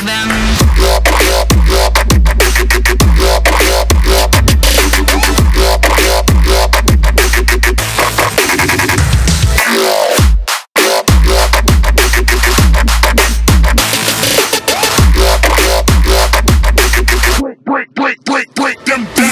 break them. break, break, break them down.